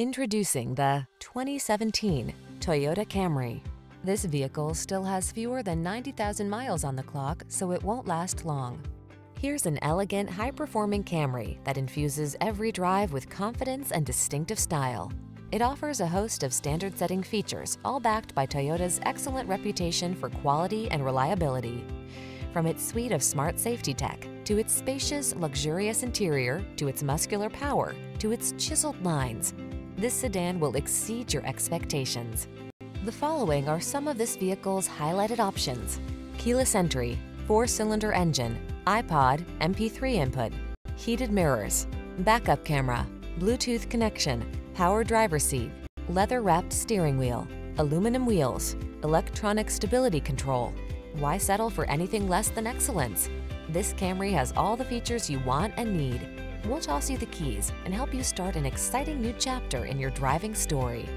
Introducing the 2017 Toyota Camry. This vehicle still has fewer than 90,000 miles on the clock, so it won't last long. Here's an elegant, high-performing Camry that infuses every drive with confidence and distinctive style. It offers a host of standard-setting features, all backed by Toyota's excellent reputation for quality and reliability. From its suite of smart safety tech, to its spacious, luxurious interior, to its muscular power, to its chiseled lines, this sedan will exceed your expectations. The following are some of this vehicle's highlighted options. Keyless entry, four-cylinder engine, iPod, MP3 input, heated mirrors, backup camera, Bluetooth connection, power driver seat, leather-wrapped steering wheel, aluminum wheels, electronic stability control. Why settle for anything less than excellence? This Camry has all the features you want and need We'll toss you the keys and help you start an exciting new chapter in your driving story.